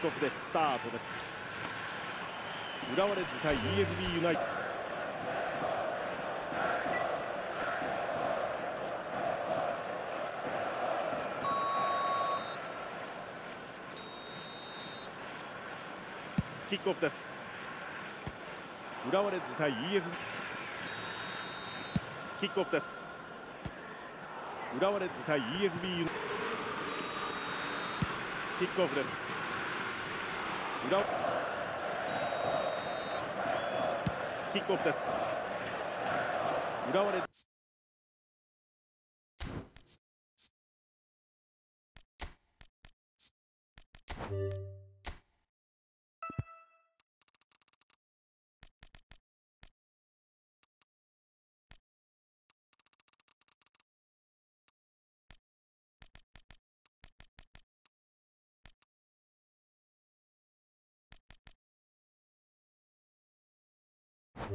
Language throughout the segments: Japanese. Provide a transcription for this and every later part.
ックオフですスタートです。浦和レッズ対 EFB ユナイテッドキックオフです。浦和レッズ対 EF キックオフです。浦和レッズ対 EFB キックオフです。裏キックオフです。浦和レッズキ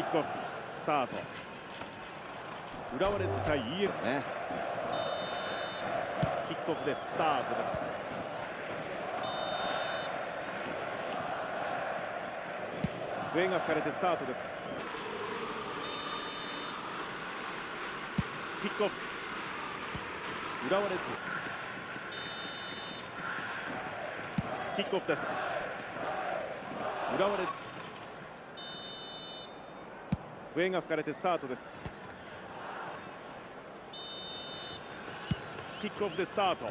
ックオフスタート浦和レッズ対 EF ねキックオフでスタートです笛が吹かれてスタートです。キックオフ。浦和レッズ。キックオフです。浦和レッズ。笛が吹かれてスタートです。キックオフでスタート。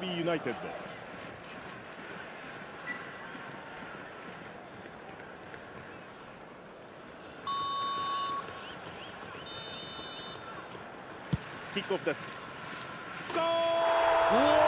B ユナイテッド。キックオフですゴール